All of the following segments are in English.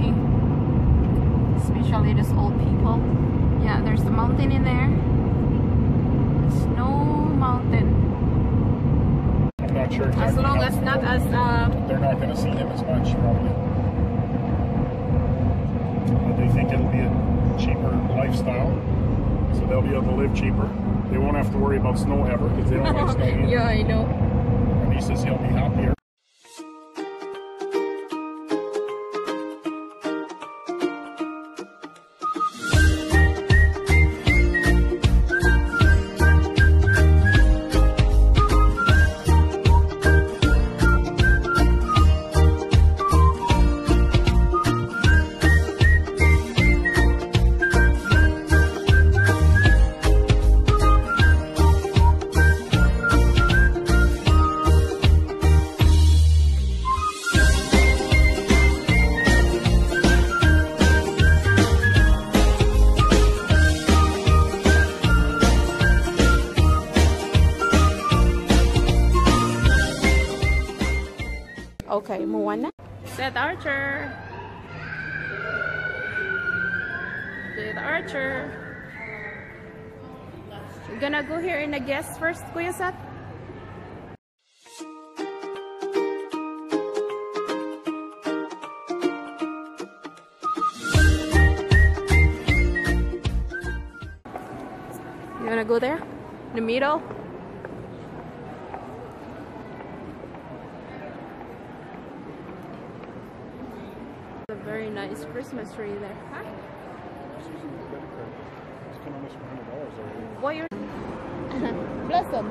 happy. Especially these old people. Yeah, there's a mountain in there. Snow mountain. I'm not sure. As long as not as uh, They're not going to see him as much, probably. But they think it'll be a cheaper lifestyle, so they'll be able to live cheaper. They won't have to worry about snow ever because they don't get snow either. yeah, I know. And he says he'll be happier. Archer. We're gonna go here in a guest first, Kuya Seth. You wanna go there? In the middle? A very nice Christmas tree there. Huh? What you're Blossom.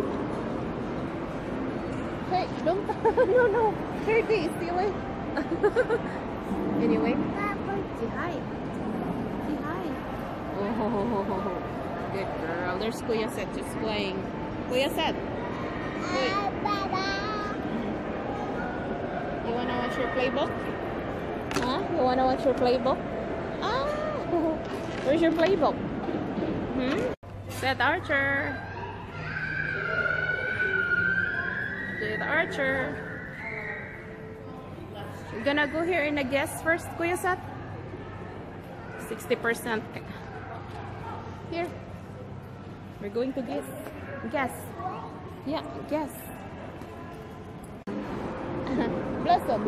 Hey, don't no no. Dirty, silly. anyway. Say hi. Say hi. Oh, good girl. There's Kuya Seth just playing. Kuya Seth. Wait. You wanna watch your playbook? Huh? You wanna watch your playbook? Ah, where's your playbook? Seth Archer. Seth Archer. We're gonna go here in a guest first, Kuya Seth. 60%. Here. We're going to guess. Guess. Yeah, guess. Blossom.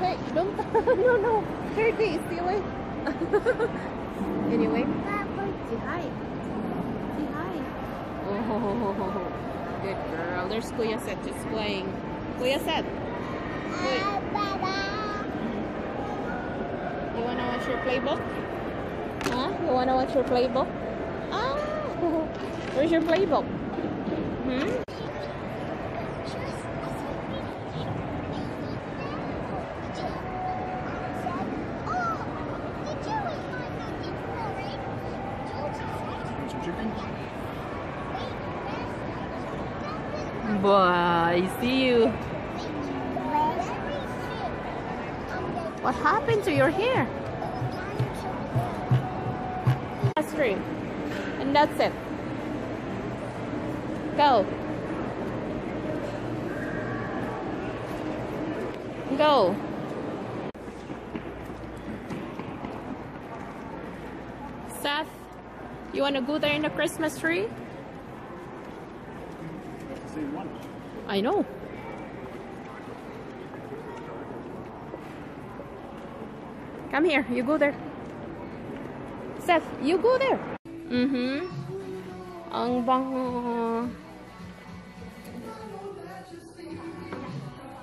Hey, don't no no. Dirty, silly. anyway. Say hi. Say hi. Oh, good girl. There's Kuya Seth just playing. Kuya Seth. Wait. You wanna watch your playbook? Huh? You wanna watch your playbook? Ah, where's your playbook? Boy, I see you. What happened to your hair? That's true. And that's it. Go. Go. You want to go there in the Christmas tree? I know. Come here, you go there. Seth, you go there. Mm-hmm. Ang bango.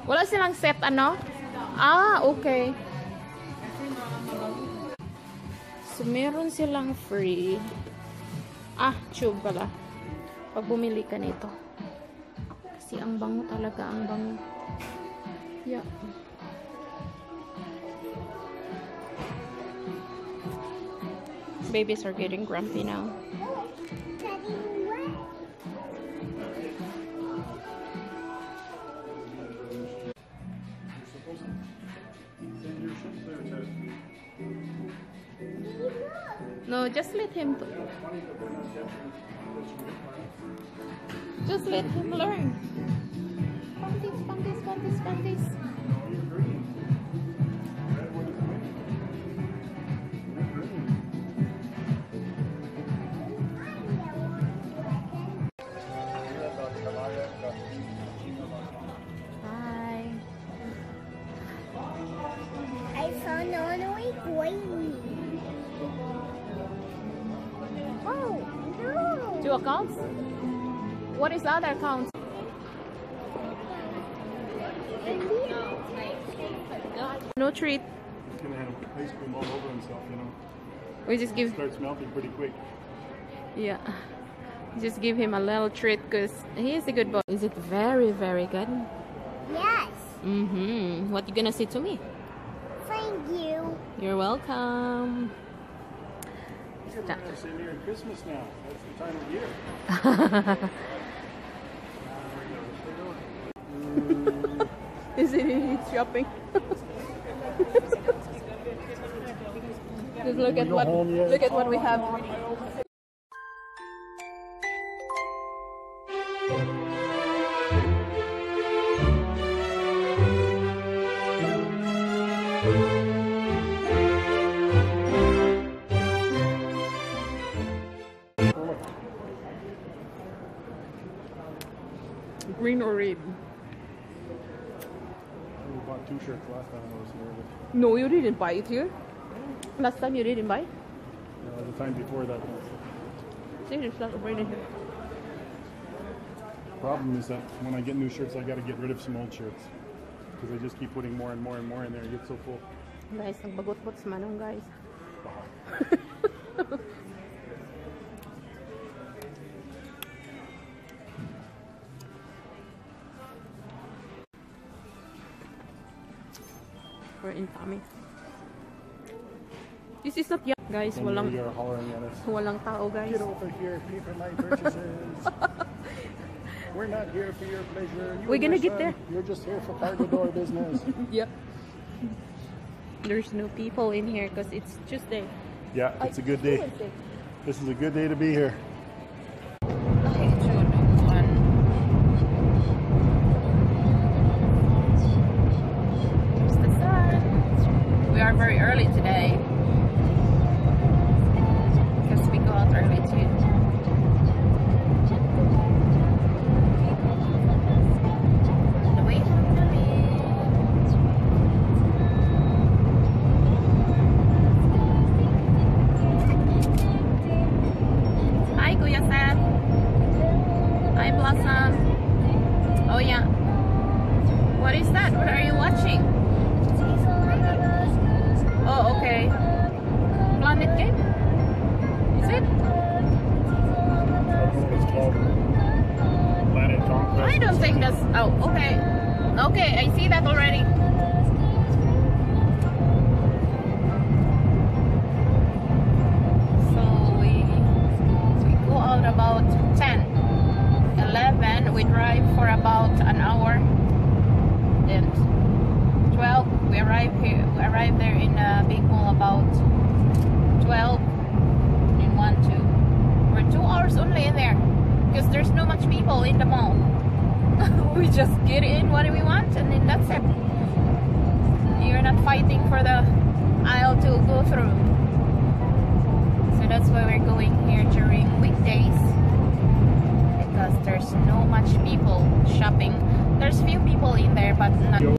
Wala silang set ano? Ah, okay. So, meron silang free. Ah, tube pala. Pag bumili ka nito. Kasi ang bango talaga, ang bango. Yeah. Babies are getting grumpy now. No, just let him. Just let him learn. Panties, panties, panties, panties. Hi. I found Illinois Queen. Oh, no. Two accounts? What is the other account? No treat. He's gonna have ice cream all over himself, you know. We just give Starts melting pretty quick. yeah. Just give him a little treat because he is a good boy. Is it very very good? Yes. Mm-hmm. What you gonna say to me? Thank you. You're welcome. We're sitting here in Christmas now. That's the time of year. Is it he's shopping? Just look at what look at what we have. No, you didn't buy it here. Last time you didn't buy. uh, the time before that. See, it's not bring it here. Problem is that when I get new shirts, I got to get rid of some old shirts because I just keep putting more and more and more in there. It gets so full. Guys, ang bagot-bot sa manong guys. We're in Tommy. This is not young. Guys, And walang, they are hollering at us. walang tao guys. Get over here, pay for my purchases. We're not here for your pleasure. You We're gonna get son, there. You're just here for cargo door business. Yep. There's no people in here because it's Tuesday. Yeah, it's a good day. Wednesday. This is a good day to be here. I don't think that's. Oh, okay. Okay, I see that already. So we we go out about 10, 11. We drive for about an hour. Then 12. We arrive here. We arrive there in a big mall about 12. In one, two. We're two hours only in there because there's no much people in the mall. We just get in what we want and then that's it. You're not fighting for the aisle to go through. So that's why we're going here during weekdays because there's no much people shopping. There's few people in there but not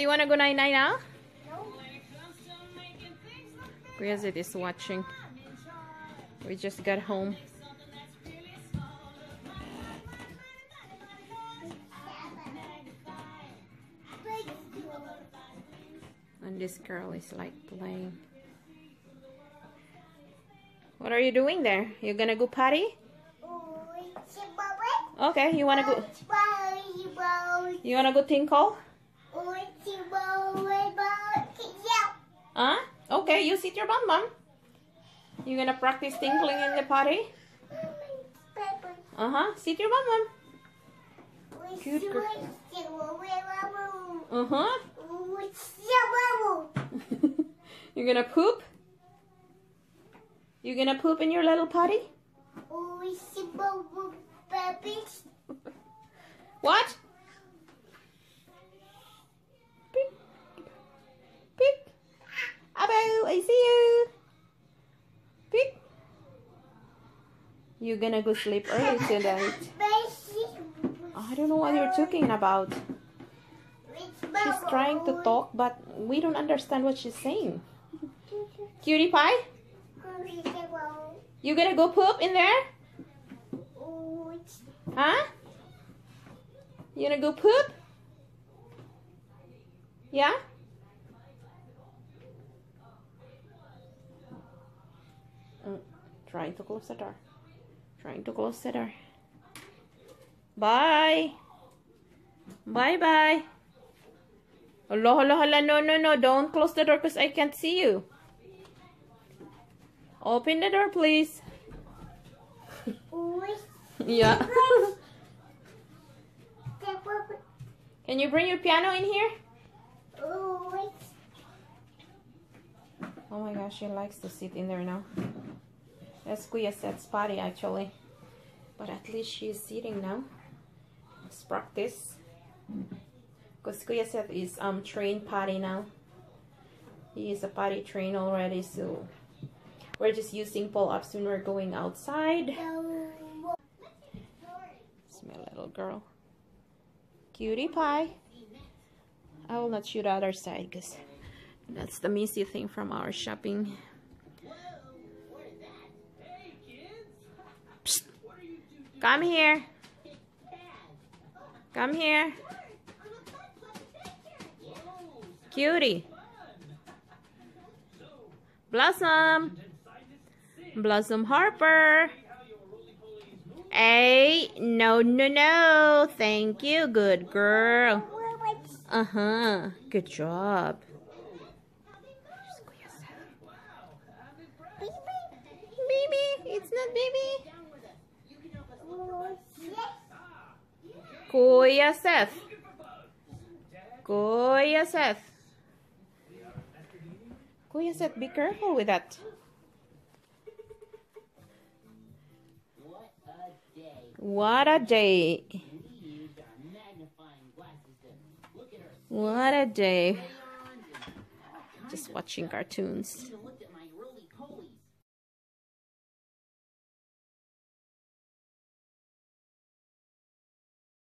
do you want to go night night now? No. Kuya is watching. We just got home. And this girl is like playing. What are you doing there? You gonna go party? Okay, you wanna go you wanna go tinkle? Huh? Okay, you sit your bum bum. You gonna practice tinkling in the potty? Uh-huh. Sit your bum bum. Girl. Uh-huh. You're gonna poop? You gonna poop in your little potty? What? Beep. Beep. Abu, I see you. Beep. You gonna go sleep early tonight. I don't know what you're talking about. She's trying to talk, but we don't understand what she's saying. Cutie pie? You gonna go poop in there? Huh? You gonna go poop? Yeah? Mm, trying to close the door. Trying to close the door. Bye. Bye bye. Hello, hello, hello. No, no, no. Don't close the door because I can't see you. Open the door, please. Yeah. Can you bring your piano in here? Oh my gosh, she likes to sit in there now. Kuya Seth's potty actually. But at least she's sitting now. Let's practice. Because Kuya Seth is um trained potty now. He is a potty trained already, so we're just using pull-ups when we're going outside. It's my little girl. Cutie pie. I will not shoot the other side because that's the messy thing from our shopping. Come here. Come here. Cutie. Blossom. Blossom Harper. Hey, no, no, no. Thank you. Good girl. Uh-huh. Good job. Baby, it's not baby. Kuya Seth. Kuya Seth. Kuya Seth, be careful with that. What a day. What a day. Just watching cartoons.